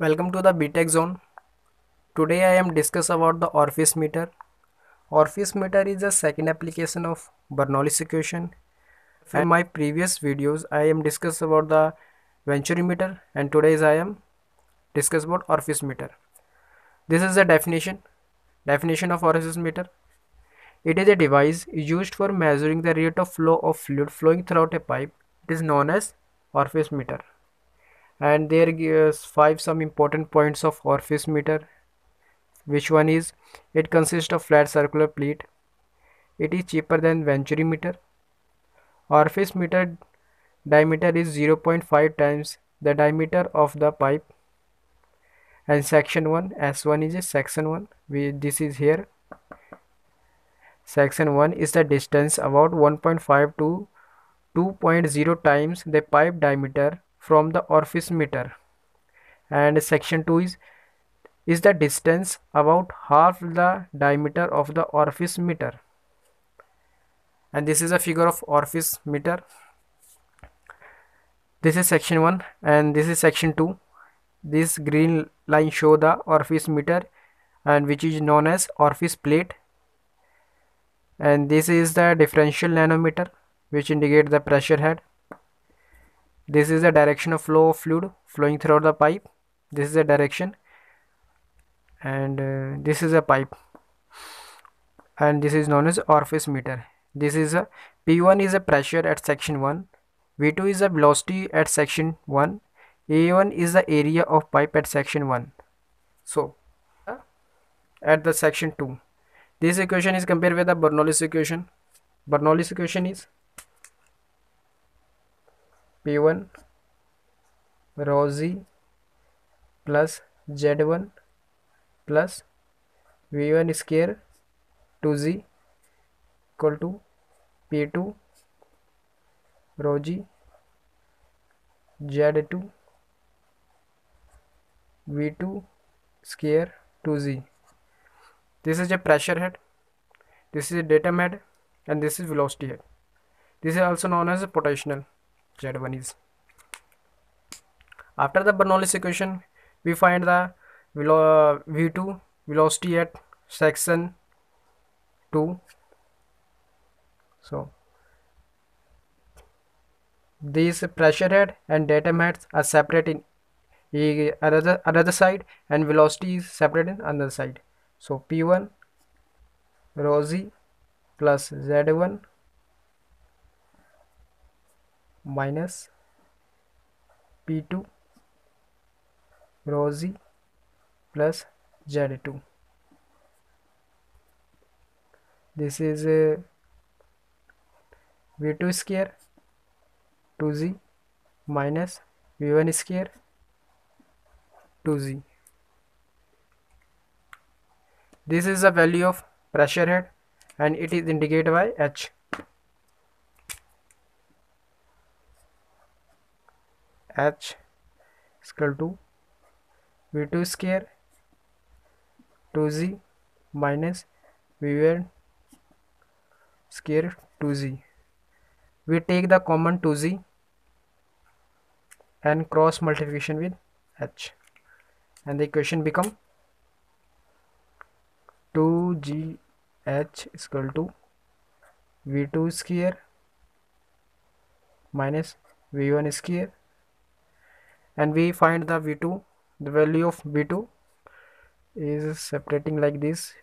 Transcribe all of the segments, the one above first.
Welcome to the BTech zone. Today I am discuss about the orifice meter. Orifice meter is the second application of Bernoulli's equation. In my previous videos I am discuss about the Venturi meter and today's I am discuss about orifice meter. This is the definition. Definition of orifice meter. It is a device used for measuring the rate of flow of fluid flowing throughout a pipe. It is known as orifice meter and there gives five some important points of orifice meter. Which one is? It consists of flat circular plate. It is cheaper than venturi meter. Orifice meter diameter is 0.5 times the diameter of the pipe. And section 1 s1 is a section 1 we this is here. Section 1 is the distance about 1.5 to 2.0 times the pipe diameter from the orifice meter. And section 2 is is the distance about half the diameter of the orifice meter. And this is a figure of orifice meter. This is section 1 and this is section 2 this green line show the orifice meter and which is known as orifice plate. And this is the differential manometer which indicate the pressure head this is the direction of flow of fluid flowing throughout the pipe. This is the direction. And uh, this is a pipe. And this is known as orifice meter. This is a p1 is a pressure at section 1 v2 is a velocity at section 1 a1 is the area of pipe at section 1 so at the section 2 this equation is compared with the bernoulli's equation. Bernoulli's equation is p1 rho z plus z1 plus v1 square 2z equal to p2 rho g z2 v2 square 2z this is a pressure head this is a datum head and this is velocity head. This is also known as a potential z1 is after the bernoulli's equation we find the v2 velocity at section 2 so these pressure head and datum heads are separate in another another side and velocity is separate in another side. So p1 rho z plus z1 minus P2 rho z plus Z2 this is uh, a V2 square 2z minus V1 square 2z this is the value of pressure head and it is indicated by H H school two V two square two G minus V one square two G we take the common two G and cross multiplication with H and the question become two G H school two V two square minus V one square and we find the v2 the value of v2 is separating like this.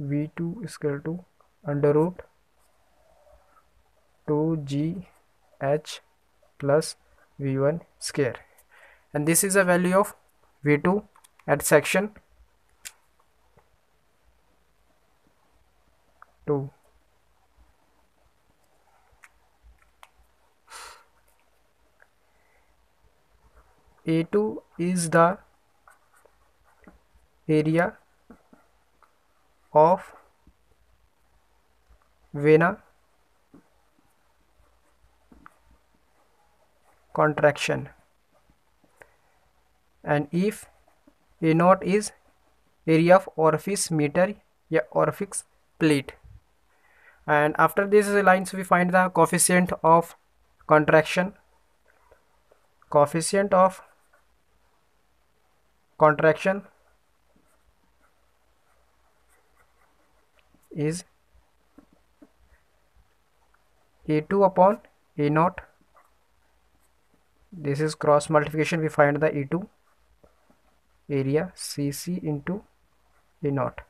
V2 is equal to under root 2g h plus v1 square. And this is a value of v2 at section 2 A2 is the area of vena contraction. And if A naught is area of orifice meter yeah, orifice plate. And after these lines we find the coefficient of contraction. Coefficient of contraction is a2 upon a naught this is cross multiplication. We find the a2 area cc into a naught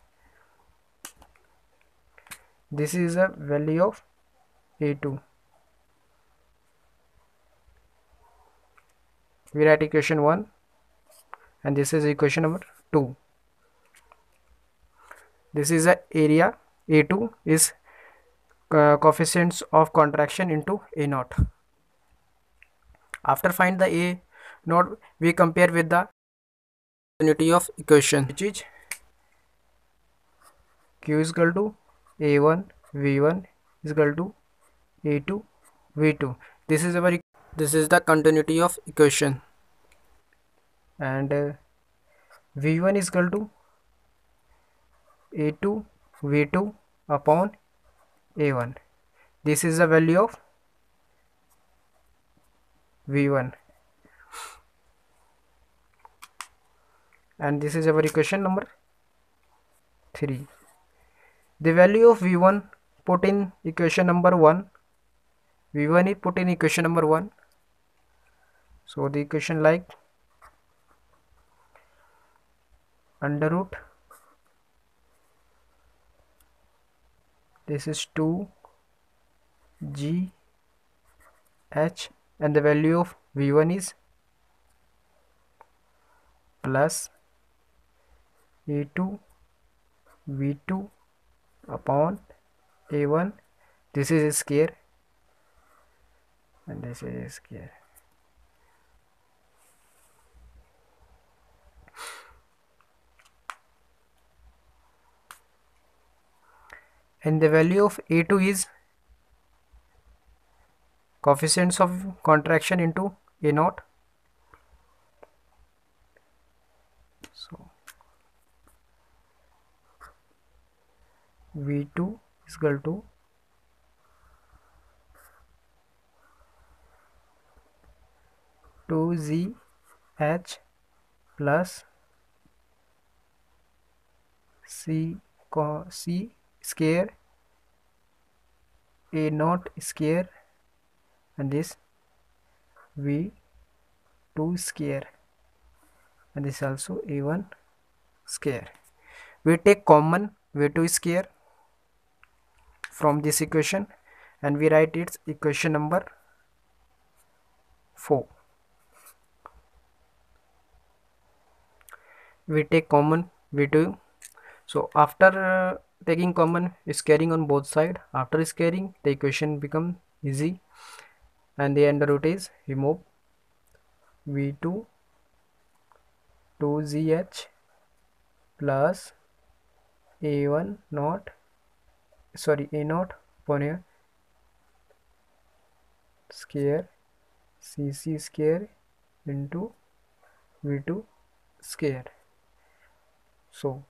this is a value of a2 we write equation 1 and this is equation number 2 this is a area a2 is uh, coefficients of contraction into a naught after find the a naught we compare with the unity of equation which is q is equal to a1 v1 is equal to a2 v2 this is our this is the continuity of equation and uh, v1 is equal to a2 v2 upon a1 this is the value of v1 and this is our equation number 3 the value of v1 put in equation number 1 v1 is put in equation number 1 so the equation like under root. This is 2 g h and the value of v1 is plus a2 v2 upon a1 this is a square and this is a square and the value of a2 is coefficients of contraction into a naught. So v2 is equal to two z h plus c c square a naught square and this v2 square and this also a1 square we take common v2 square from this equation and we write its equation number 4 we take common v2 so after uh, taking common squaring on both side. After squaring the equation become easy. And the under root is remove v2 2gh plus a1 not sorry a naught upon a square cc square into v2 square. So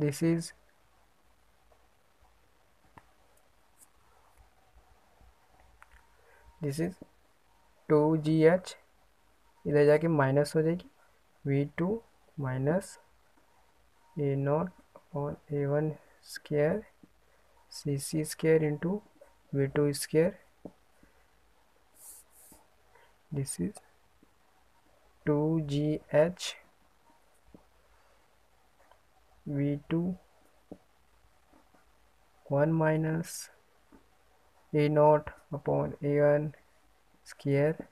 this is this is two G H इधर जाके minus हो जाएगी। V two minus A naught और A one square C C square into V two square this is two G H v2 1 minus a naught upon a1 square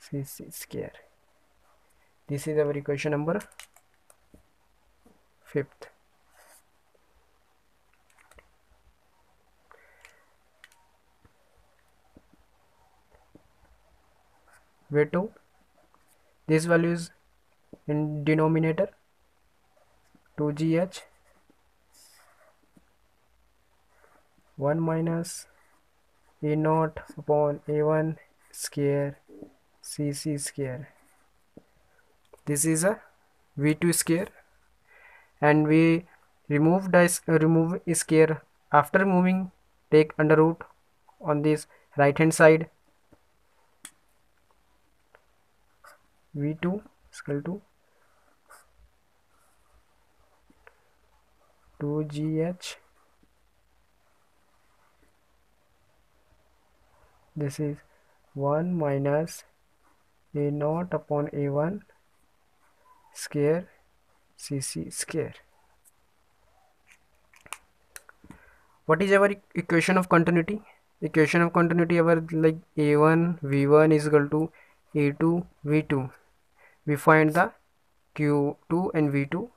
cc square. This is our equation number fifth. V2 this value is in denominator 2gh 1 minus a naught upon a1 square cc square. This is a v2 square. And we remove dice uh, remove square after moving take under root on this right hand side. V2 is equal to 2gh this is 1 minus a naught upon a1 square cc square. What is our equation of continuity? Equation of continuity our like a1 v1 is equal to a2 v2 we find the q2 and v2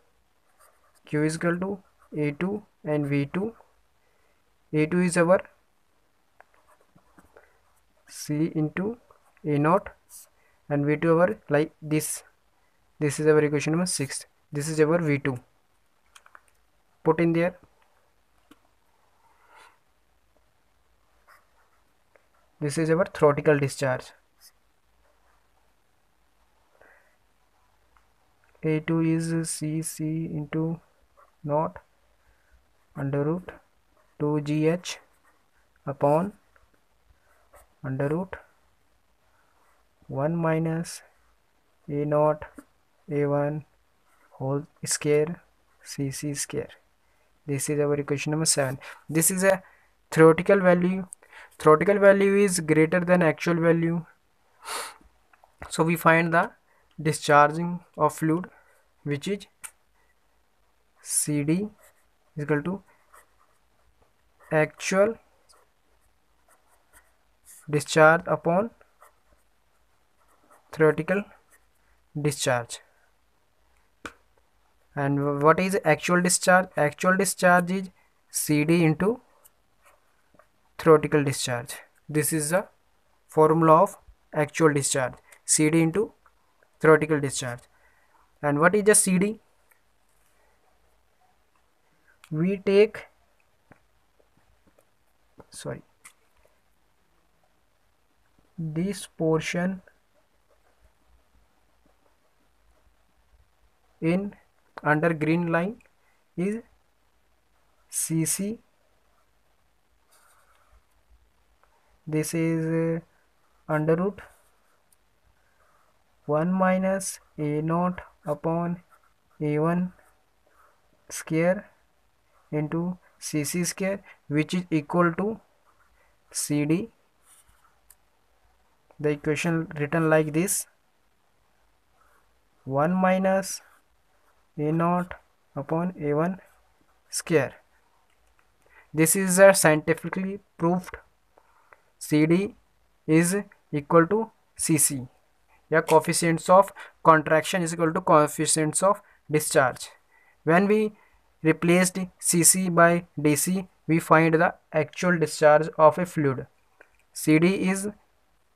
q is equal to a2 and v2 a2 is our c into a naught and v2 our like this. This is our equation number 6 this is our v2 put in there. This is our theoretical discharge. A2 is cc into naught under root 2gh upon under root 1 minus a naught a1 whole square cc square. This is our equation number 7 this is a theoretical value. Theoretical value is greater than actual value. So we find the discharging of fluid which is cd is equal to actual discharge upon theoretical discharge. And what is actual discharge? Actual discharge is cd into theoretical discharge. This is the formula of actual discharge. Cd into theoretical discharge. And what is the cd we take sorry this portion in under green line is cc this is uh, under root 1 minus a naught upon a1 square into cc square which is equal to cd the equation written like this 1 minus a naught upon a1 square this is a scientifically proved CD is equal to CC. Yeah, coefficients of contraction is equal to coefficients of discharge. When we replaced CC by DC, we find the actual discharge of a fluid. CD is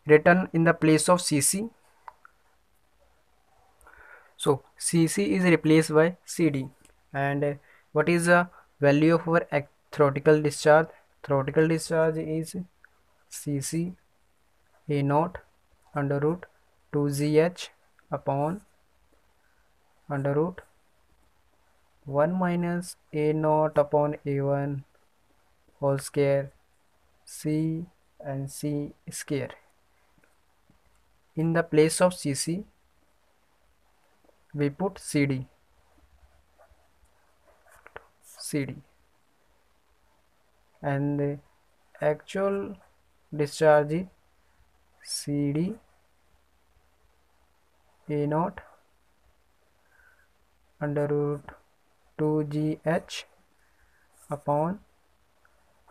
written in the place of CC. So CC is replaced by CD. And what is the value of our theoretical discharge? Theoretical discharge is cc a naught under root 2gh upon under root 1 minus a naught upon a1 whole square c and c square. In the place of cc we put cd cd and the actual discharge CD A naught under root 2GH upon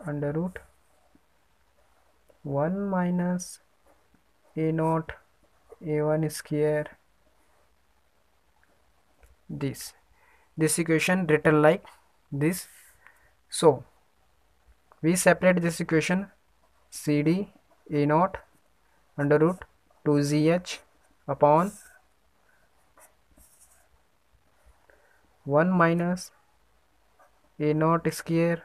under root 1 minus A naught A1 square this. This equation written like this. So we separate this equation CD A naught under root 2gh upon 1 minus A naught square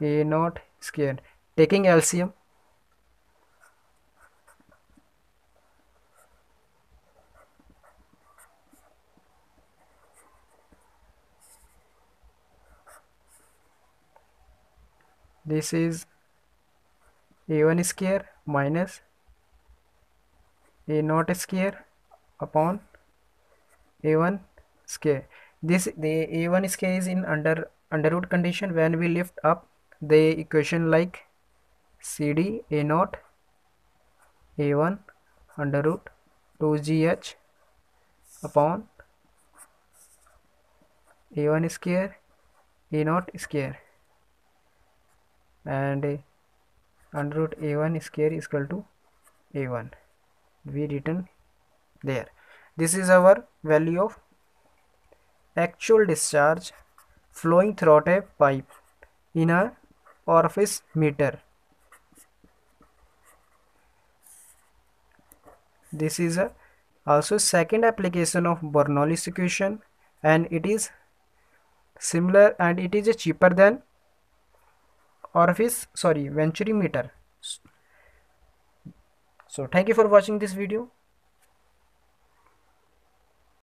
A naught square. Taking LCM this is a1 square minus a naught square upon a1 square this the a1 square is in under under root condition when we lift up the equation like cd a naught a1 under root 2gh upon a1 square a naught square. And under root a1 square is equal to a1 we written there. This is our value of actual discharge flowing throughout a pipe in a orifice meter. This is a also second application of Bernoulli's equation and it is similar and it is cheaper than orifice sorry venturi meter. So thank you for watching this video